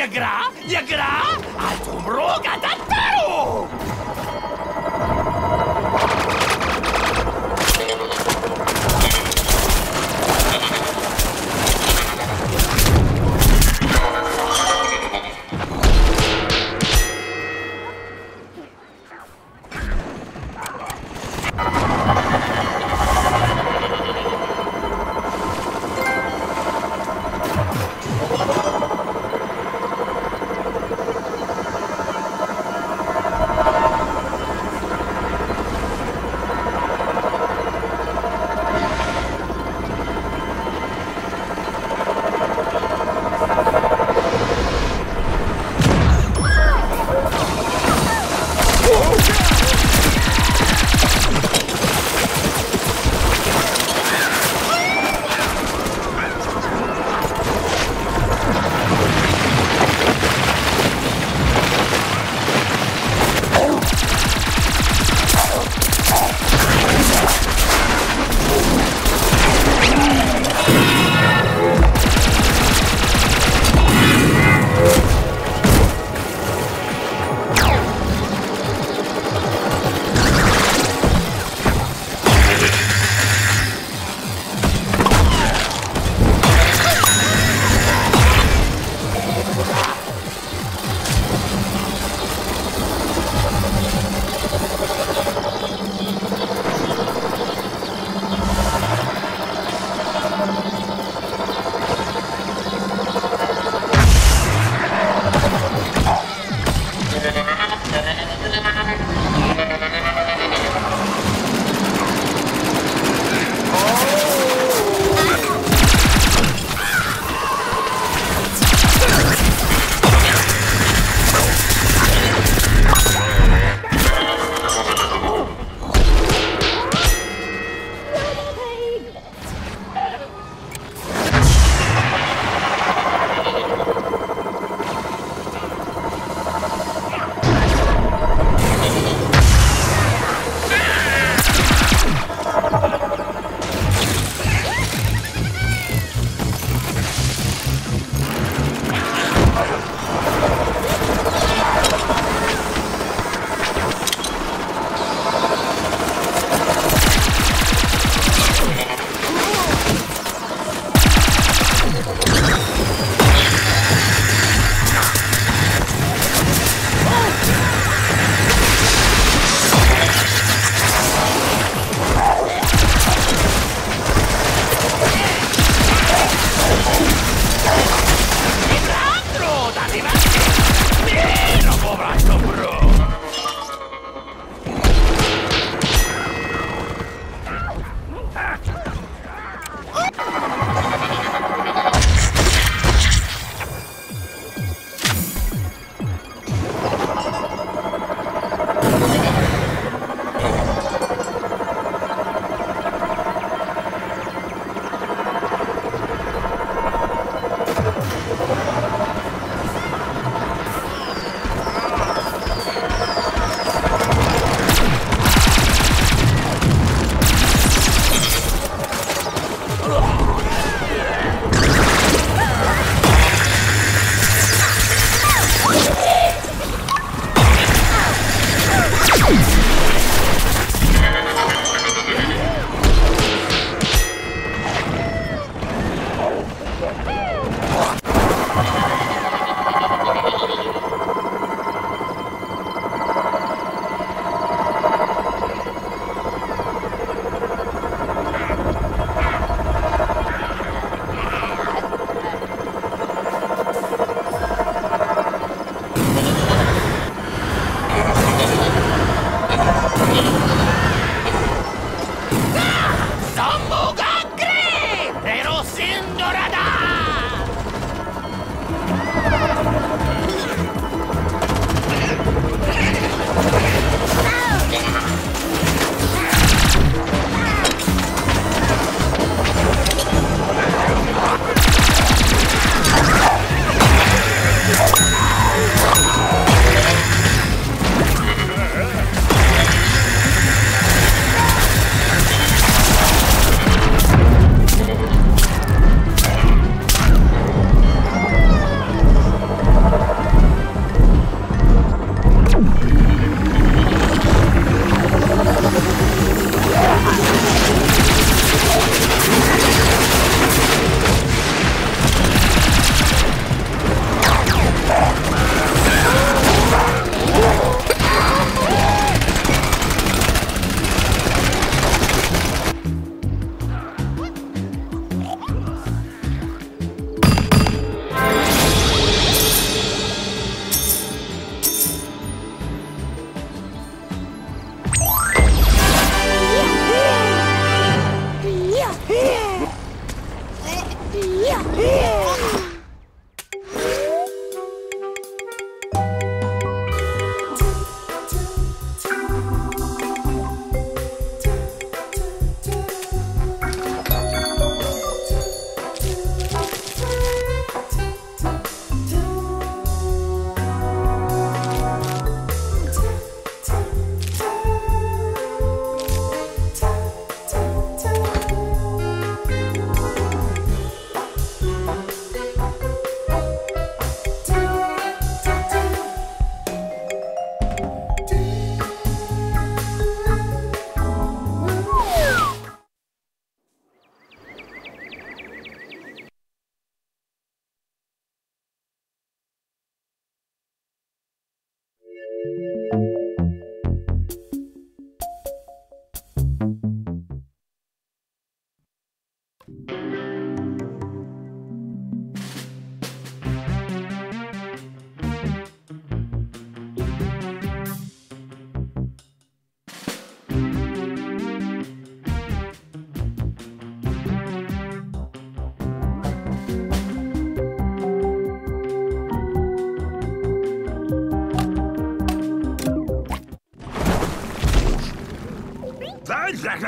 Nie gra? Nie gra? A tu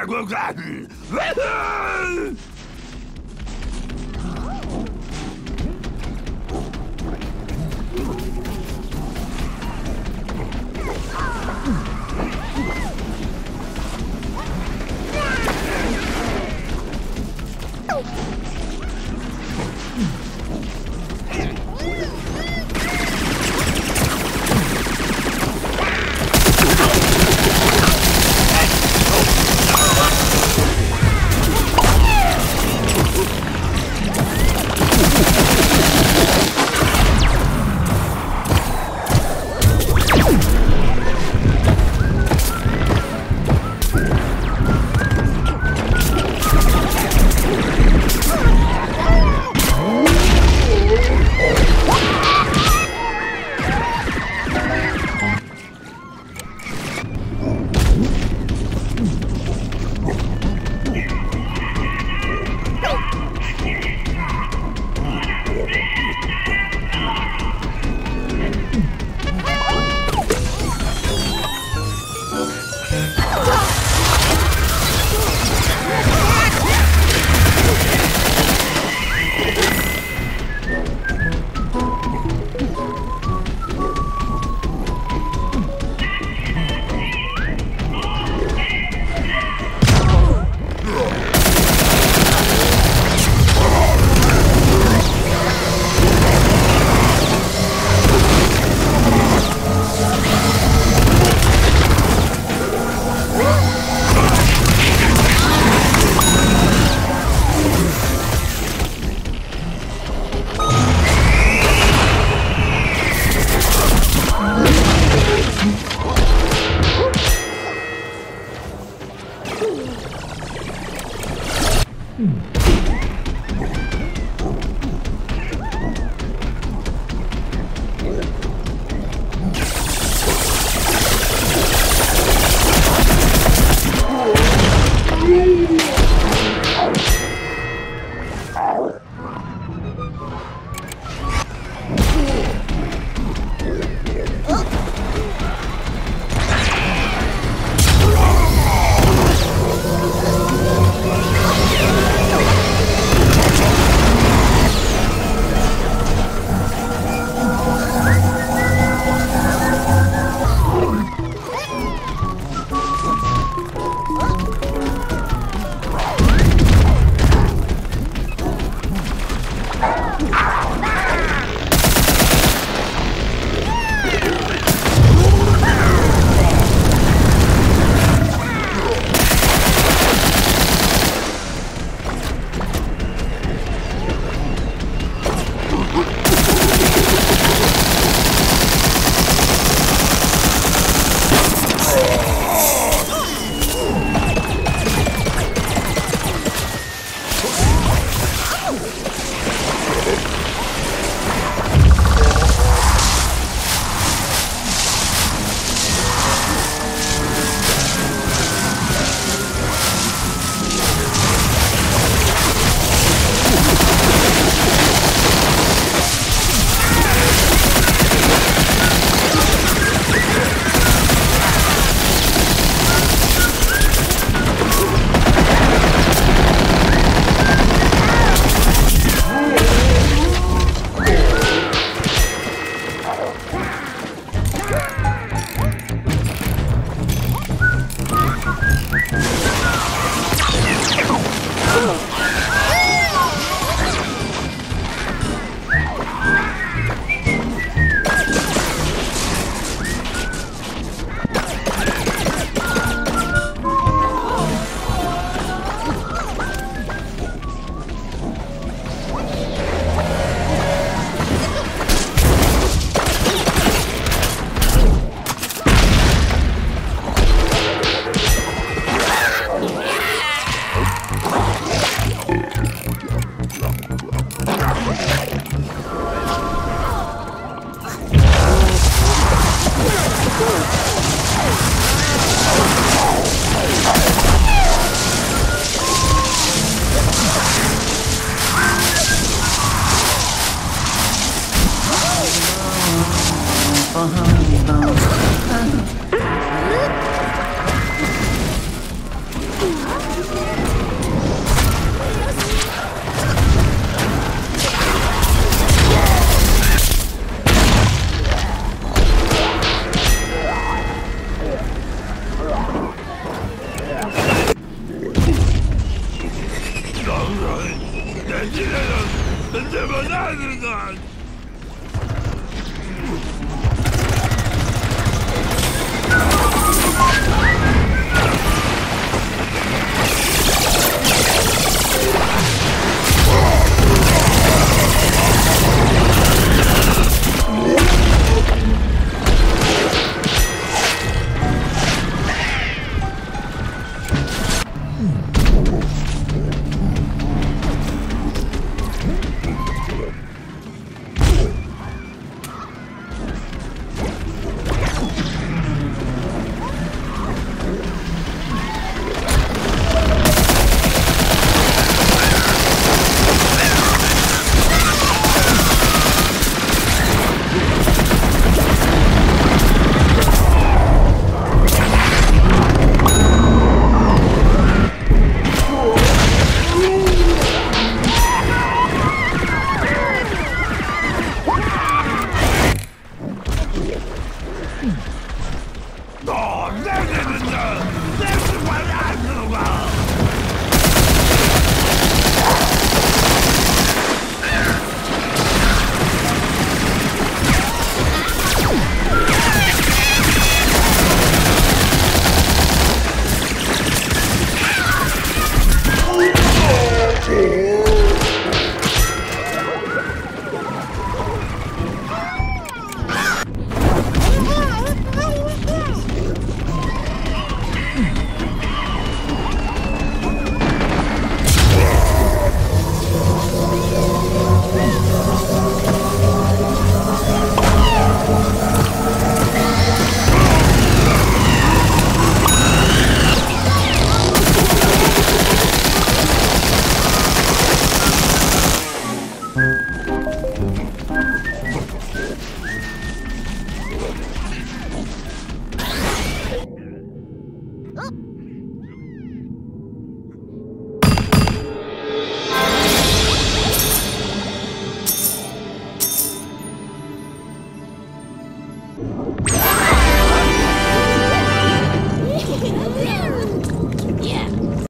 Garden!